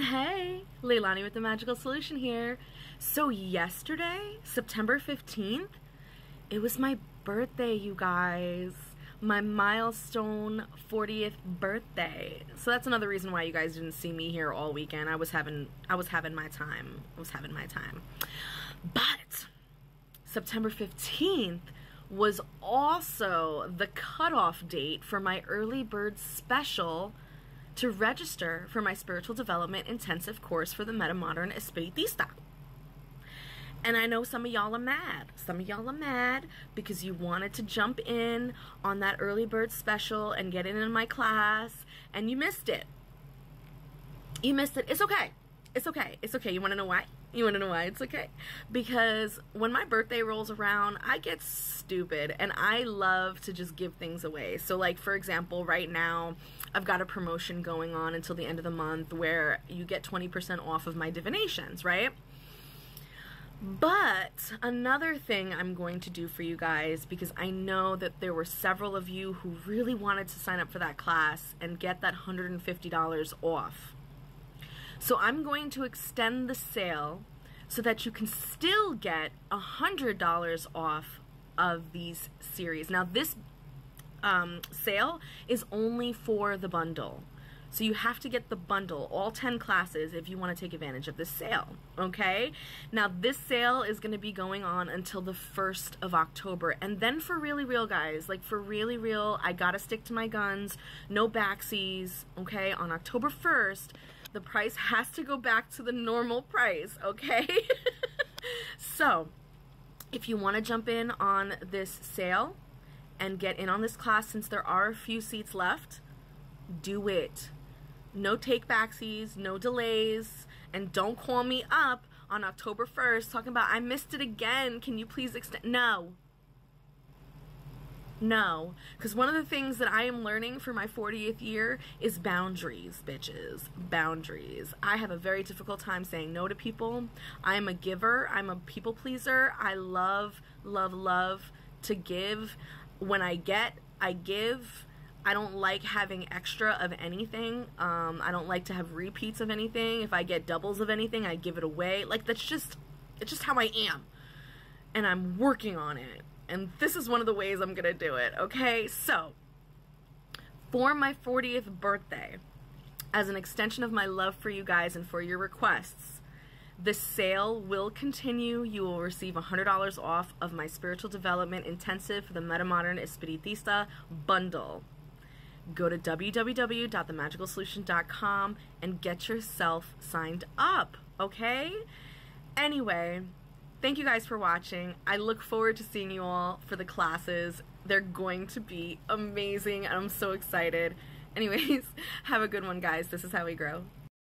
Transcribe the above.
Hey, Leilani with the Magickal Solution here. So, yesterday, September 15th, it was my birthday, you guys. My milestone 40th birthday. So that's another reason why you guys didn't see me here all weekend. I was having I was having my time. I was having my time. But September 15th was also the cutoff date for my early bird special to register for my spiritual development intensive course for the Metamodern Espiritista. And I know some of y'all are mad. Some of y'all are mad because you wanted to jump in on that early bird special and get in in my class and you missed it. You missed it. It's okay. It's okay. It's okay. You want to know why? You want to know why it's okay? Because when my birthday rolls around, I get stupid and I love to just give things away. So, like, for example, right now, I've got a promotion going on until the end of the month where you get 20% off of my divinations, right? But another thing I'm going to do for you guys, because I know that there were several of you who really wanted to sign up for that class and get that $150 off. So I'm going to extend the sale so that you can still get $100 off of these series. Now, this um, sale is only for the bundle. So you have to get the bundle, all 10 classes, if you want to take advantage of this sale, okay? Now, this sale is going to be going on until the 1st of October. And then for really real, guys, like for really real, I got to stick to my guns. No backsies, okay? On October 1st, the price has to go back to the normal price, okay? so, if you want to jump in on this sale and get in on this class since there are a few seats left, do it. No take backsies, no delays, and don't call me up on October 1st talking about I missed it again. Can you please extend? No. No, because one of the things that I am learning for my 40th year is boundaries, bitches. Boundaries. I have a very difficult time saying no to people. I am a giver, I'm a people pleaser. I love, love, love to give. When I get, I give. I don't like having extra of anything. Um, I don't like to have repeats of anything. If I get doubles of anything, I give it away. Like, that's just, it's just how I am. And I'm working on it and this is one of the ways I'm gonna do it, okay? So, for my 40th birthday, as an extension of my love for you guys and for your requests, the sale will continue. You will receive $100 off of my spiritual development intensive for the Metamodern Espiritista bundle. Go to www.themagickalsolution.com and get yourself signed up, okay? Anyway, Thank you guys for watching. I look forward to seeing you all for the classes. They're going to be amazing and I'm so excited. Anyways, have a good one guys. This is how we grow.